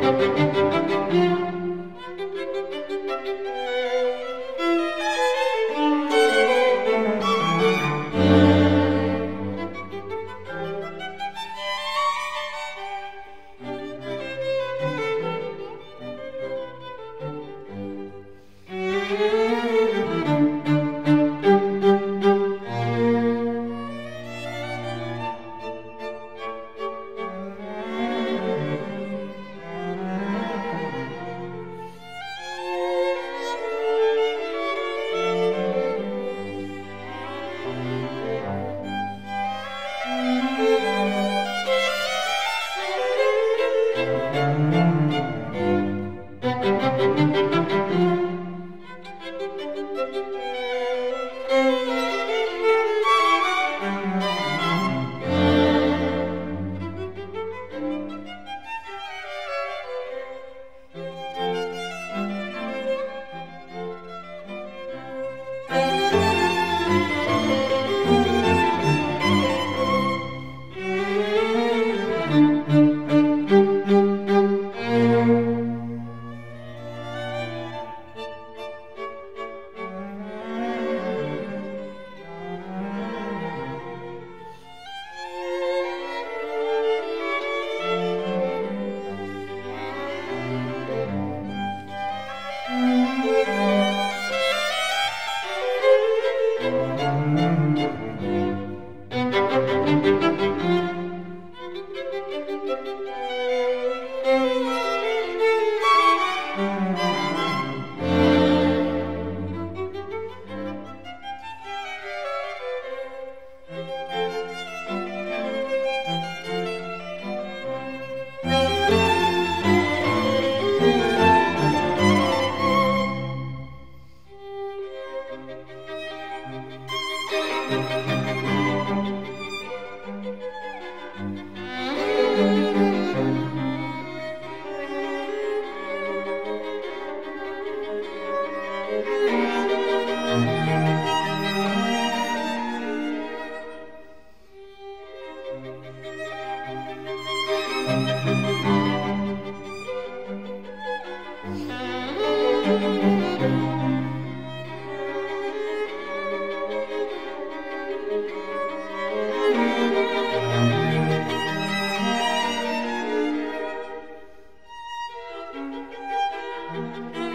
Música Música Música Música